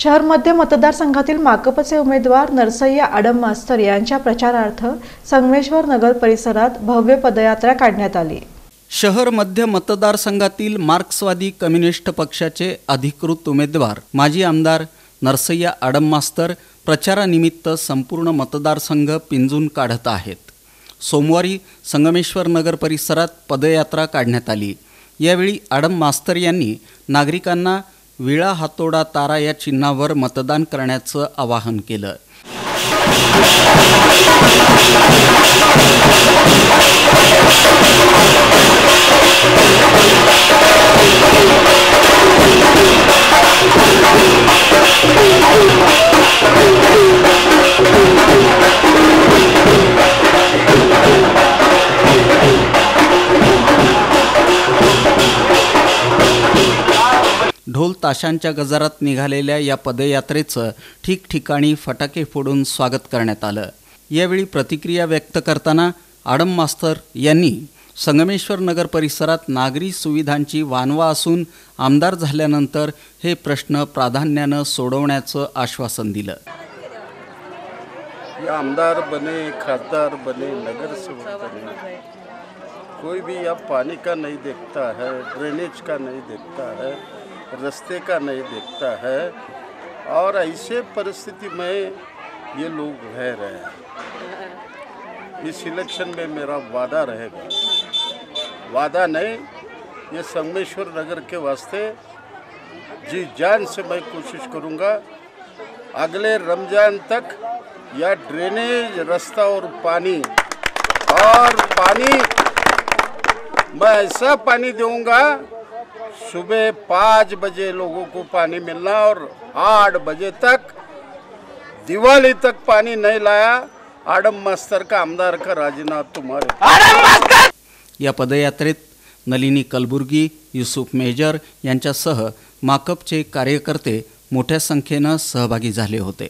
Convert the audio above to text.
शहर मध्य मतदारसंघातील माकपचे उमेदवार नरसय्या आडम मास्तर यांच्या प्रचारार्थ संगमेश्वर नगर परिसरात भव्य पदयात्रा काढण्यात आली. शहर मध्य मतदारसंघातील मार्क्सवादी कम्युनिस्ट पक्षाचे अधिकृत उमेदवार माजी आमदार नरसय्या आडम मास्तर प्रचारानिमित्त संपूर्ण मतदारसंघ पिंजून काढत आहेत. सोमवारी संगमेश्वर नगर परिसरात पदयात्रा काढण्यात आली. यावेळी आडम मास्तर यांनी नागरिकांना विळा हातोडा तारा या चिन्हावर मतदान करण्याचं आवाहन केलं. ढोल ताशांच्या गजारात निघालेल्या या पदयात्रेचं ठिकठिकाणी फटाके फोडून स्वागत करण्यात आलं. यावेळी प्रतिक्रिया व्यक्त करताना आडम मास्तर यांनी संगमेश्वर नगर परिसरात नागरी सुविधांची वानवा असून आमदार झाल्यानंतर हे प्रश्न प्राधान्यानं सोडवण्याचं आश्वासन दिलं. या आमदार बने खासदार बने नगरसेवक बने. कोई भी अब पानी का नहीं देखता है ड्रेनेज का नहीं देखता है रास्ते का नहीं देखता है। और ऐसे परिस्थिति में ये लोग रह रहे हैं। इस इलेक्शन में मेरा वादा रहेगा। वादा नहीं, ये संगमेश्वर नगर के वास्ते जी जान से मैं कोशिश करूँगा। अगले रमज़ान तक या ड्रेनेज रास्ता और पानी और पानी, मैं ऐसा पानी दूँगा सुबह पाँच बजे लोगों को पानी मिलना और आठ बजे तक दिवाली तक पानी नहीं लाया। आडम मास्टर का आमदार का राजीनामा तुम्हारे या पदयात्रेत नलिनी कलबुर्गी युसुफ मेजर यांच्यासह माकपचे कार्यकर्ते मोठ्या संख्येनं सहभागी झाले होते.